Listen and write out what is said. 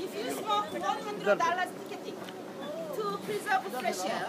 If you smoke, $100 ticketing to preserve fresh air.